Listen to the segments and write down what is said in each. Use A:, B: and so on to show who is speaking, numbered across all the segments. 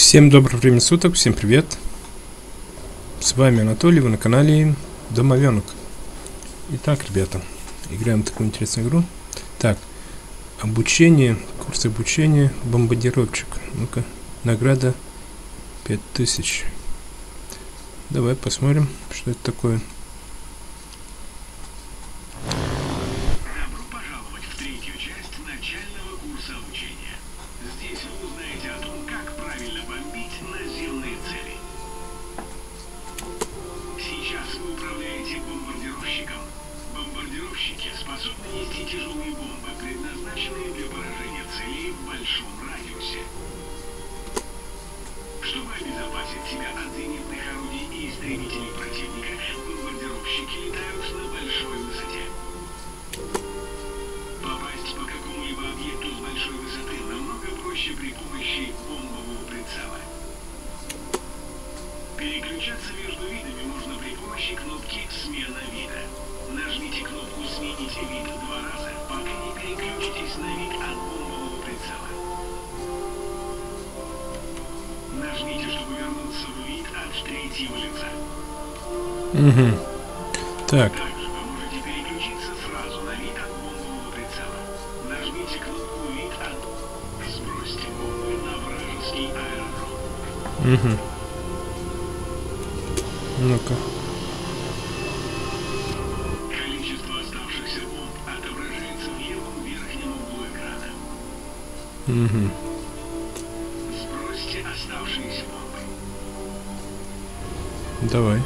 A: Всем доброго времени суток, всем привет. С вами Анатолий, вы на канале Домовенок. Итак, ребята, играем такую интересную игру. Так, обучение, курс обучения, бомбардировщик. Ну-ка, награда 5000. Давай посмотрим, что это такое.
B: Вражеский аэродром.
A: угу. Ну-ка.
B: Количество оставшихся бомб отображается в левом верхнем углу экрана.
A: Угу. Давай.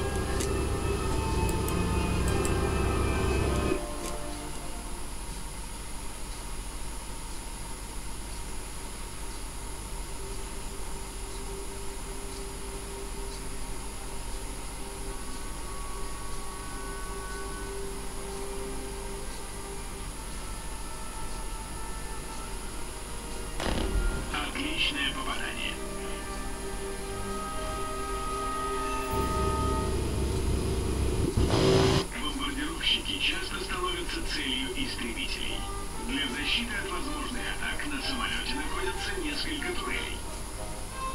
B: Отличное попадание. Становятся целью истребителей. Для защиты от возможных атак на самолете находятся несколько турелей.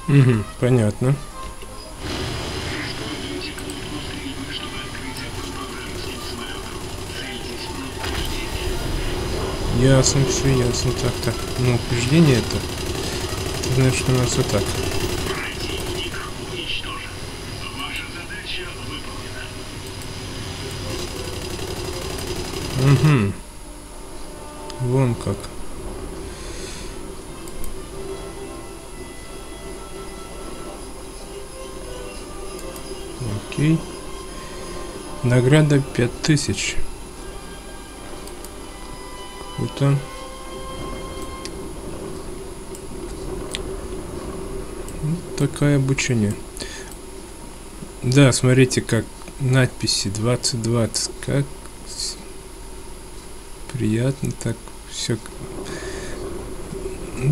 A: Угу, понятно. Ясно, все ясно. Так, так. Ну, упреждение это. Ты знаешь, что у нас вот Угу. Вон как. Окей. Награда 5000. Круто. Вот такое обучение. Да, смотрите, как надписи 2020. Как приятно так все.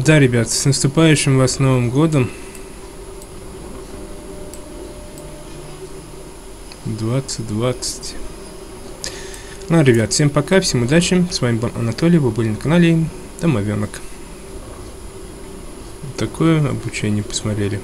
A: Да, ребят, с наступающим вас Новым годом. 2020. Ну, ребят, всем пока, всем удачи. С вами был Анатолий, вы были на канале Домовенок. Такое обучение посмотрели.